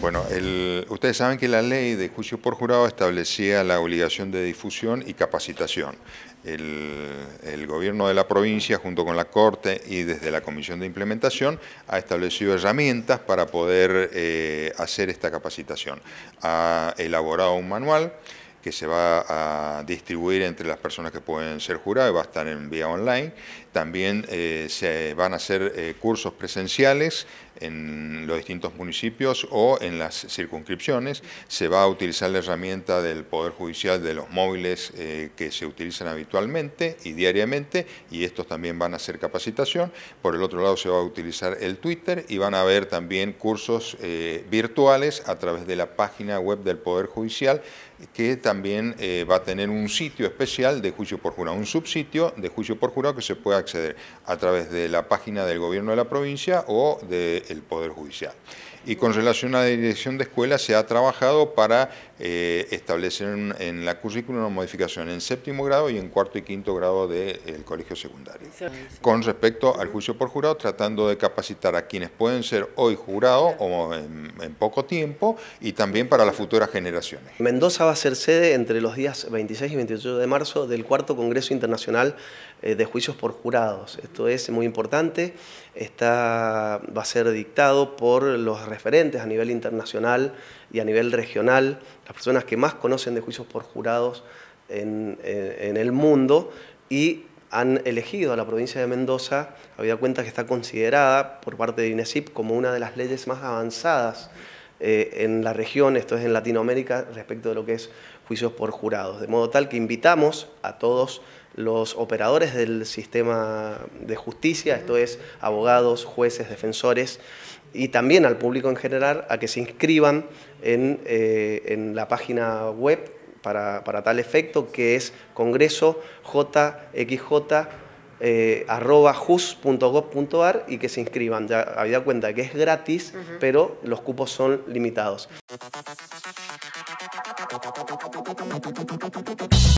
Bueno, ustedes saben que la ley de juicio por jurado establecía la obligación de difusión y capacitación. El, gobierno de la provincia, junto con la Corte y desde la Comisión de Implementación, ha establecido herramientas para poder eh, hacer esta capacitación. Ha elaborado un manual que se va a distribuir entre las personas que pueden ser jurados, va a estar en vía online. También eh, se van a hacer eh, cursos presenciales en los distintos municipios o en las circunscripciones. Se va a utilizar la herramienta del Poder Judicial de los móviles eh, que se utilizan habitualmente y diariamente y estos también van a hacer capacitación. Por el otro lado se va a utilizar el Twitter y van a haber también cursos virtuales a través de la página web del Poder Judicial que también va a tener un sitio especial de juicio por jurado, un subsitio de juicio por jurado que se puede acceder a través de la página del gobierno de la provincia o del Poder Judicial. Y con relación a la dirección de escuelas se ha trabajado para eh, establecer en, la currícula una modificación en séptimo grado y en cuarto y quinto grado del colegio secundario. Con respecto al juicio por jurado, tratando de capacitar a quienes pueden ser hoy jurados o en, poco tiempo y también para las futuras generaciones. Mendoza va a ser sede entre los días 26 y 28 de marzo del cuarto Congreso Internacional eh, de Juicios por Jurados. Esto es muy importante, Está, va a ser dictado por los referentes a nivel internacional y a nivel regional, las personas que más conocen de juicios por jurados en, el mundo y han elegido a la provincia de Mendoza, habida cuenta que está considerada por parte de INESIP como una de las leyes más avanzadas eh, en la región, esto es en Latinoamérica, respecto de lo que es juicios por jurados. De modo tal que invitamos a todos los operadores del sistema de justicia, esto es abogados, jueces, defensores, y también al público en general a que se inscriban en, eh, la página web para, tal efecto, que es congreso jxj eh, y que se inscriban. Ya había cuenta que es gratis, pero los cupos son limitados.